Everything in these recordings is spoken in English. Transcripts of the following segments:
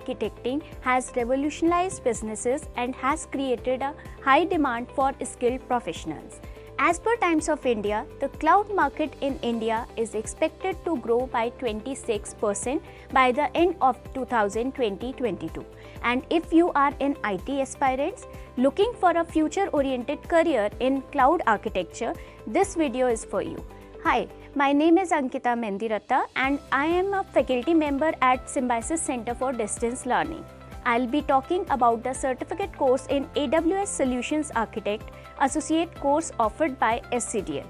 architecting has revolutionized businesses and has created a high demand for skilled professionals. As per Times of India, the cloud market in India is expected to grow by 26% by the end of 2020-22. And if you are an IT aspirants looking for a future-oriented career in cloud architecture, this video is for you. Hi, my name is Ankita Mendiratta and I am a faculty member at Symbiosis Center for Distance Learning. I'll be talking about the certificate course in AWS Solutions Architect Associate course offered by SCDL.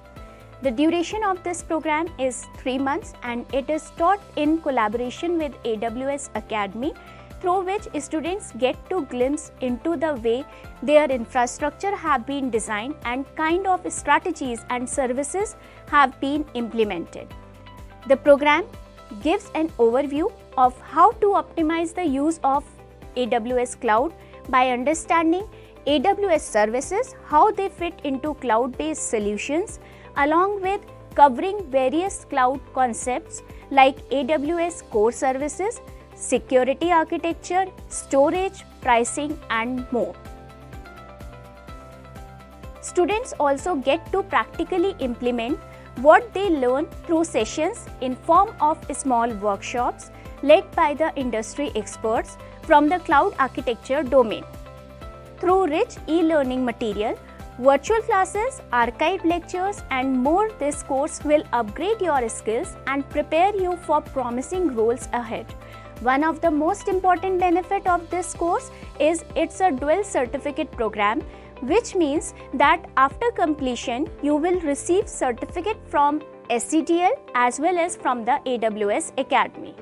The duration of this program is 3 months and it is taught in collaboration with AWS Academy through which students get to glimpse into the way their infrastructure have been designed and kind of strategies and services have been implemented. The program gives an overview of how to optimize the use of AWS Cloud by understanding AWS services, how they fit into cloud-based solutions, along with covering various cloud concepts like AWS core services, security architecture, storage, pricing and more. Students also get to practically implement what they learn through sessions in form of small workshops led by the industry experts from the cloud architecture domain. Through rich e-learning material, virtual classes, archived lectures and more this course will upgrade your skills and prepare you for promising roles ahead. One of the most important benefit of this course is it's a dual certificate program which means that after completion you will receive certificate from SCDL as well as from the AWS Academy.